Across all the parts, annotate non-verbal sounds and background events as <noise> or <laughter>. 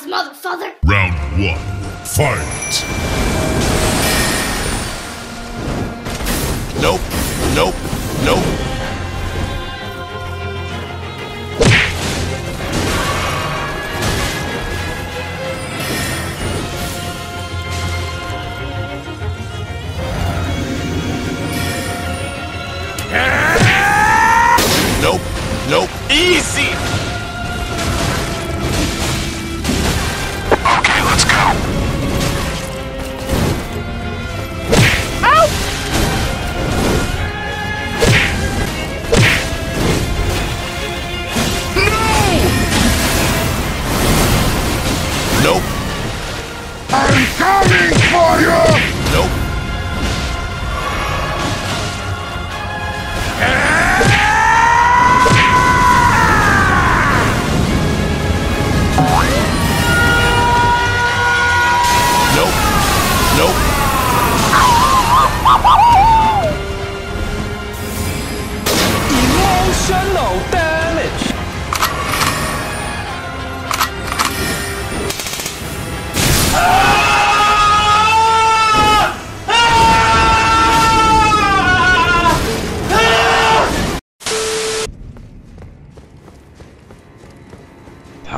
Surprise, motherfucker! Round one, fight! Nope, nope, nope. Nope, nope. Easy!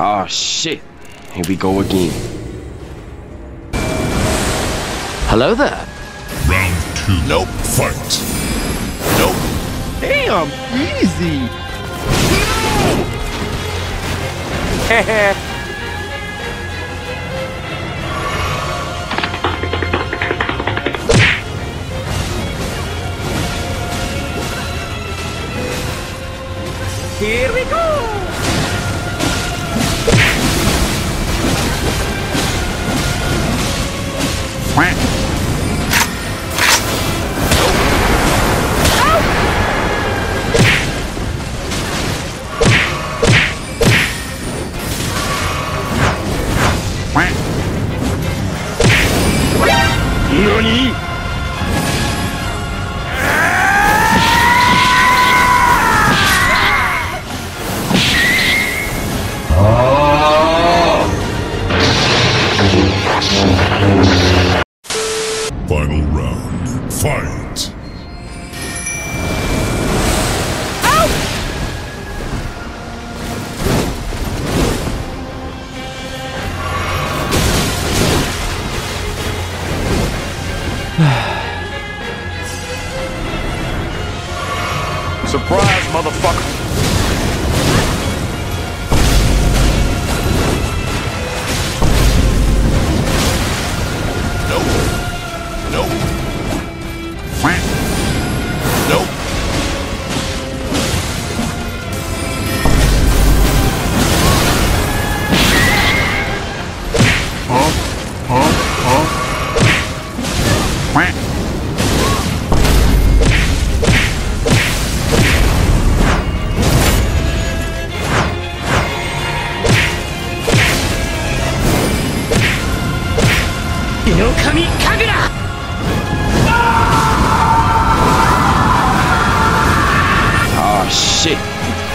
Oh shit. Here we go again. Hello there. Round two, Nope. fight! Nope. Damn, easy. <laughs> Here we go. 何 Surprise, motherfucker.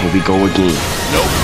Here we go again. Nope.